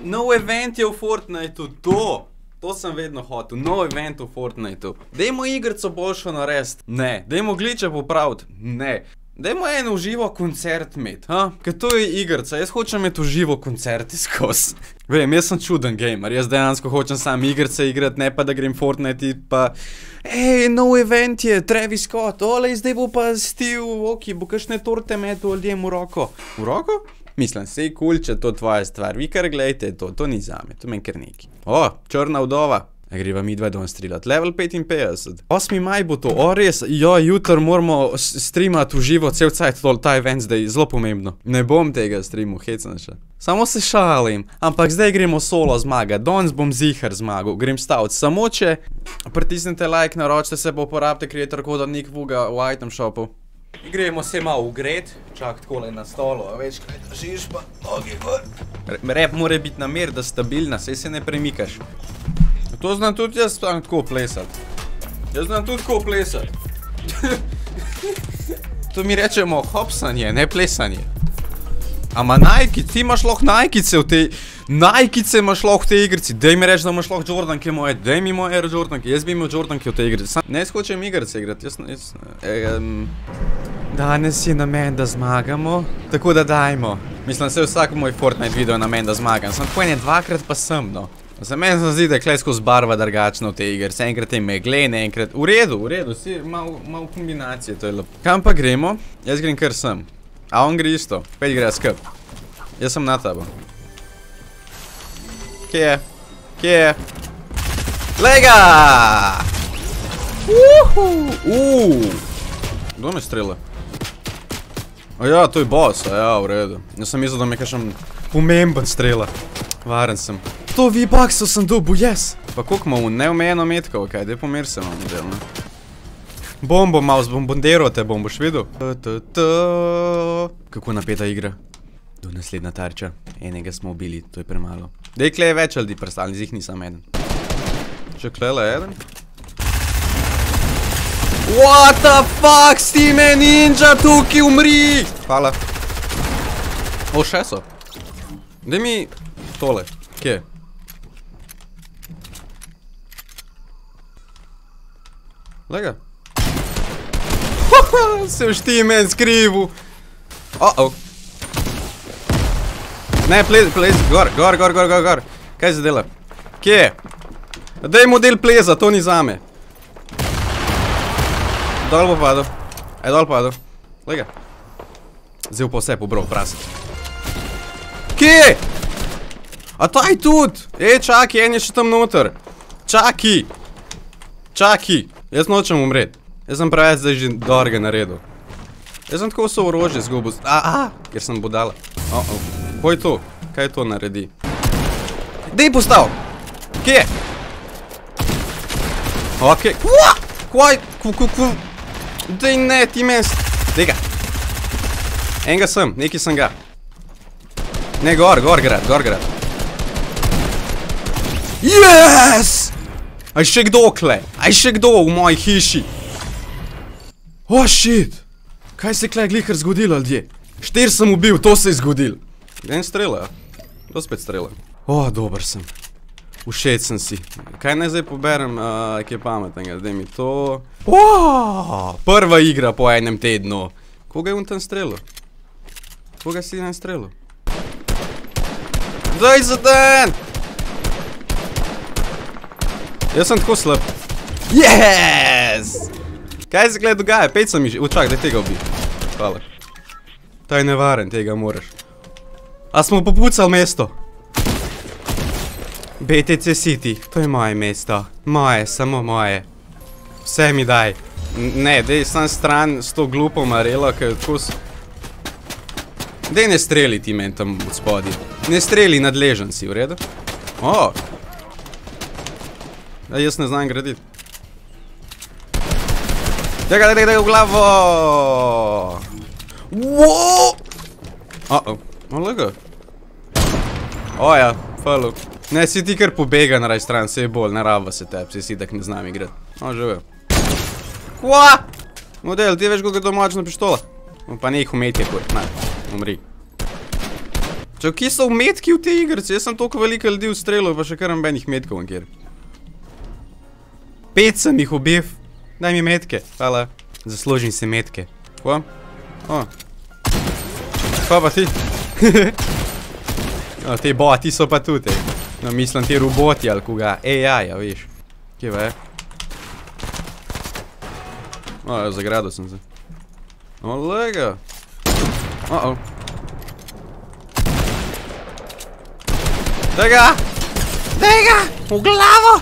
Nov event je v Fortniteu, to! To sem vedno hotel, nov event v Fortniteu. Dajmo igrico boljšo narediti. Ne. Dajmo gliče popraviti. Ne. Dajmo en uživo koncert imeti, ha? Ker to je igrica, jaz hočem imeti uživo koncerti skozi. Vem, jaz sem čuden gamer, jaz dejansko hočem sam igrice igrati, ne pa da grem Fortnite pa Ej, nov event je, Travis Scott, ole, zdaj bo pa Steve Aoki, bo kakšne torte metal ljudem v roko. V roko? Mislim, sej kul, če to tvoja stvar, vi kar gledajte to, to ni zame, to meni kar neki. O, črna vdova. Greva mi dva don streljati, level 55. 8. maj bo to, o res, jo, jutr moramo s- streamati v živo cel cajt, to, ta event zdaj, zelo pomembno. Ne bom tega streamu, hecam še. Samo se šalim, ampak zdaj gremo solo zmaga, danes bom zihar zmagal, grem staviti. Samo če pritisnete like, naročite se pa uporabite creator koda Nick Vuga v item shopu. Gremo se malo ugret, čak takole na stolu, a veš kaj držiš pa noge gor. Re- Rep mora biti namer, da stabilna, sej se ne premikaš. To znam tudi jaz tam tako plesati. Jaz znam tudi tako plesati. to mi rečemo hopsanje, ne plesanje. Ama Nike, ti imaš lahko Nike-ce v tej... Nike-ce imaš lahko v tej igrici. Daj mi reči, da imaš lahko Jordanke moje. Daj mi moje Air Jordanke. Jaz bi imel Jordanke v tej igrici. Sam ne hočem igrice igrati. Jaz, jaz, um, Danes je namen, da zmagamo, tako da dajmo. Mislim, se vsak moj Fortnite video je namen, da zmagam. Sem tako ene dvakrat pa sem, no. Za meni se zdi, da je klej skozi barva drugačna v tej igri. Se enkrat je meglene, enkrat... V redu, v redu, si malo mal kombinacije, to je lepo. Kam pa gremo? Jaz grem kar sem. A on gre isto. Pet gre skup. Jaz sem na tabo. Kje je? Kje je? Lega! Uhu! Uuu! Kdo me strela? Ja, to je boss, a ja, v redu. Jaz sem mislil, da me kakšen pomemben strela. Varen sem. To vi bakso sem dobil, yes! Pa koliko imamo neomejeno metkov, kaj, daj pomir se imamo del, ne? Bombo malo zbombondiral te bom, boš videl? Kako napeta igra. Do naslednja tarča. Enega smo ubili, to je premalo. Dej, kle je več ljudi predstavljeni, z jih nisem eden. Če klela je eden? What the fuck, Stime Ninja, tukaj umri! Hvala. O, še so. Daj mi tole. Kje? Lega. Se v Stime skrivu. Oh -oh. Ne, plez, plez, gor, gor, gor, gor, gor, gor. Kaj se dela? Kje je? Daj model pleza, to ni zame. Dol bo padel. Aj dol padel. Lega. Zdaj pa vse pobral, prase. Kje? A taj tudi? E, čaki, en je še tam noter. Čaki. Čaki. Jaz nočem umret. Jaz sem preveč zdaj že dorega naredil. Jaz sem tako vso orožje zgubil. A, a, ker sem budala. O, o. Poj to. Kaj to naredi? Dej postav! Kje je? Okej. Kva? Kvaj? Kv, Dej ne, ti mes. Dej ga. Enega sem, neki sem ga. Ne, gor, gor grad, gor grad. Yes! Aj še kdo kle? Aj še kdo v moji hiši? Oh shit! Kaj se kle glihar zgodilo, ljudje? Štir sem ubil, to se je zgodilo. En strela, ja. To spet strela. O, dober sem. Všeč sem si. Kaj naj zdaj poberem, uh, ki je pametnega? Zdaj mi to... Oh, prva igra po enem tednu. Koga je on tam strelil? Koga si tam strelil? Daj za den! Jaz sem tako slab. Yes! Kaj se gleda dogaja? Pet sem že... Učak, daj tega ubi. Hvala. Ta je nevaren, tega moraš. A smo popucali mesto? BTC City, to je moje mesto. Moje, samo moje. Vse mi daj. Ne, dej sam stran s to glupo marelo, ker tako s... Dej ne streli ti men tam od spodaj. Ne streli, nadležen si, v redu? O! Ja, jaz ne znam graditi. Tega, tega, tega v glavo! Wow! Uh-oh. O, lega. O ja, follow. Ne, si ti kar pobega na raj stran, se je bolj, ne raba se teb, si si tak ne znam igrati. O, živel. Kva? Model, ti veš, koliko je to močna pištola? No, pa ne jih umetje, kur, ne, umri. Če kje so metki v tej igrici, jaz sem toliko veliko ljudi ustrelil, pa še kar nobenih metkov nikjer. Pet sem jih ubil. Daj mi metke, hvala. Zaslužim si metke. Kva? O. Kva pa ti? no, te boti so pa tudi. No, mislim ti roboti ali koga. AI, ja, veš. Kje je? O, ja, zagradil sem se. O, lega. O, o. Daj ga! Daj ga! V glavo!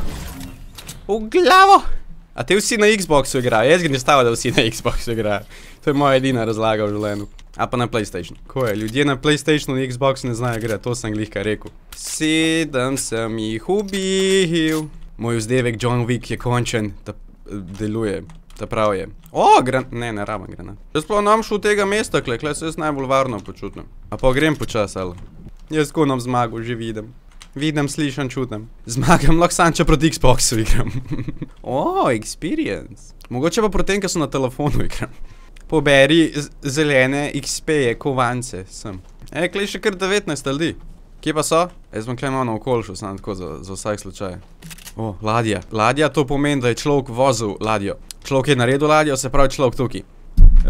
V glavo! A te vsi na Xboxu igrajo? Jaz ga ne stavim, da vsi na Xboxu igrajo. To je moja edina razlaga v življenju. A pa na Playstation. Ko je? Ljudje na Playstationu in Xboxu ne znajo igrati, to sem glih kaj rekel. Sedem sem jih ubil. Moj vzdevek John Wick je končen, da deluje. Ta prav je. O, gran... Ne, ne rabam granat. Jaz pa nam šel tega mesta, kle, kle se jaz najbolj varno počutim. A pa grem počas, ali? Jaz ko nam zmago že vidim. Vidim, slišam, čutim. Zmagam lahko sam, če proti Xboxu igram. o, experience. Mogoče pa proti tem, ker so na telefonu igram. Poberi zelene XP-je, kovance, sem. E, klej še kar 19 ljudi. Kje pa so? Jaz bom klej malo na okol šel, sam tako za, za vsak slučaj. O, ladja. Ladja to pomeni, da je človek vozil ladjo. Človek je naredil ladjo, se pravi človek tukaj.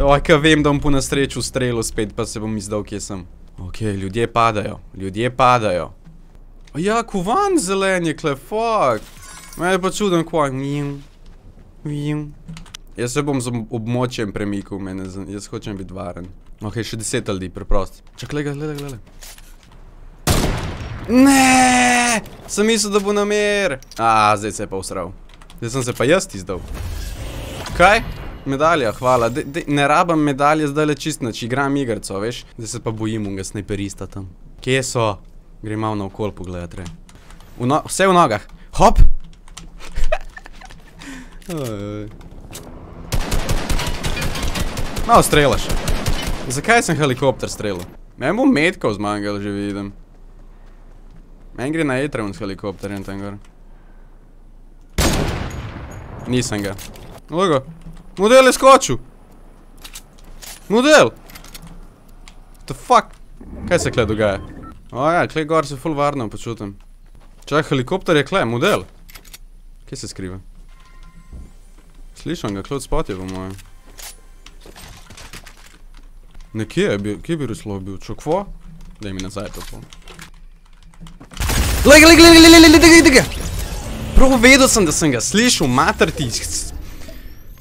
Oj, ka vem, da bom po nasreču strelil spet, pa se bom izdal, kje sem. Ok, ljudje padajo. Ljudje padajo. Ja, kovan zelen je kle, fuck. Mene pa čudem, kva, vim, vim. Jaz se bom z območjem premikal, mene, jaz hočem biti varen. Ok, še deset ljudi, preprost. Čak, gleda, gleda, gleda. Ne, sem mislil, da bo namer. A, zdaj se je pa usral. Zdaj sem se pa jaz izdal. Kaj? Medalja, hvala. De, de, ne rabam medalje zdaj le čist, nač igram igrco, veš? Zdaj se pa bojim unga snajperista tam. Kje so? Grem malo na okol pogledat, re. V no, vse v nogah. Hop! Malo strelaš. Zakaj sem helikopter strelil? Meni bo metkov zmanjgal, že vidim. Meni gre na etraun s helikopterjem tam gor. Nisem ga. Logo. Model je skočil. Model! What the fuck? Kaj se kle dogaja? O ja, kle gor se ful varno počutim. Čak, helikopter je kle, model. Kje se skriva? Slišam ga, cloud spot je po mojem. Nekje je bil, kje bi Ruslov bil? Čokvo? Daj mi nazaj to pol. Lega, lega, lega, lega, lega, lega, lega! Prav vedel sem, da sem ga slišal, mater ti...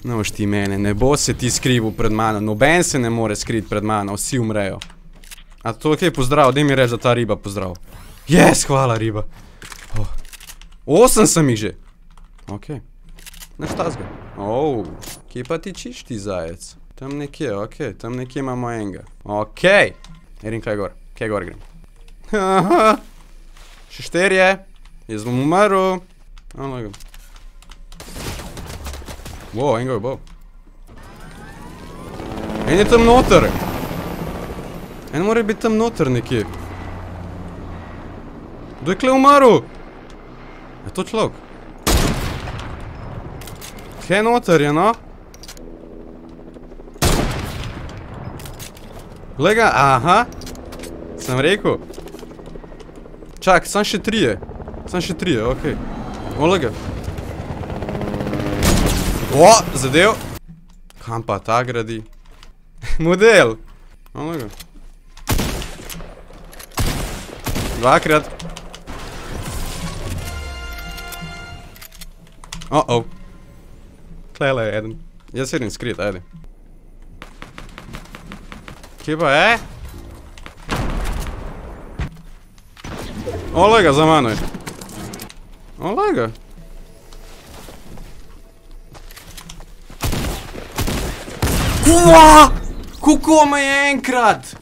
No, ti mene, ne bo se ti skrival pred mano, noben se ne more skriti pred mano, vsi umrejo. A to je okay, pozdrav, daj mi reči, da ta riba pozdrav. Yes, hvala riba. Oh. Osem sem jih že. Ok. Naš tazga. Oh, kje pa ti čiš ti zajec? Tam nekje, ok, tam nekje imamo enega. Ok. Erin, kaj gor? Kaj gor grem? Še šterje. Jaz bom umrl. Alo ga. Wow, enega je bol. En je tam noter. En mora biti tam noter nekje. Kdo je kle umrl? Je to človek? Kje noter je, no? Glej ga, aha. Sem rekel. Čak, sam še trije. Sam še trije, okej. Glej ga. O, zadev. Kam pa ta gradi? Model. Glej ga. Dvakrat. Oh-oh. Tlele je eden. Jaz sedim skrit, ajde. Kje pa je? Olej ga, za mano je. Olej ga. Kva? Kako me je enkrat?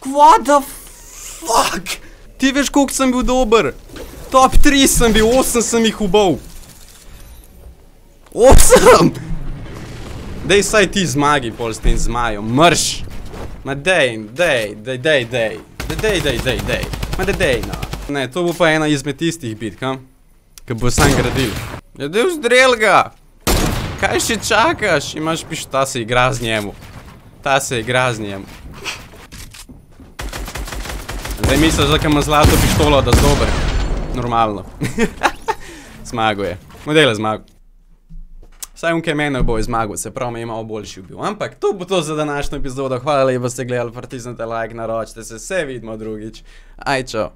Kva the fuck? Ti veš, koliko sem bil dober? Top 3 sem bil, 8 sem jih ubal. 8! Dej saj ti zmagi pol s tem zmajom, mrš! Ma dej, dej, dej, dej, dej. Dej, dej, dej, dej. Ma dej, dej, no. Ne, to bo pa ena izmed tistih bitk, ha? Ko bo sam gradil. Ja, dej vzdrel ga! Kaj še čakaš? Imaš piš, ta se igra z njemu. Ta se igra z njemu. Zdaj misliš, da ima zlato pištolo, da je dober. Normalno. zmagal je. Model je zmagal. Saj unke mene bo zmagal, se pravi, imamo boljši bil. Ampak to bo to za današnjo epizodo. Hvala lepa, da ste gledali, pritisnite like, naročite se, se vidimo drugič. Aj, čau.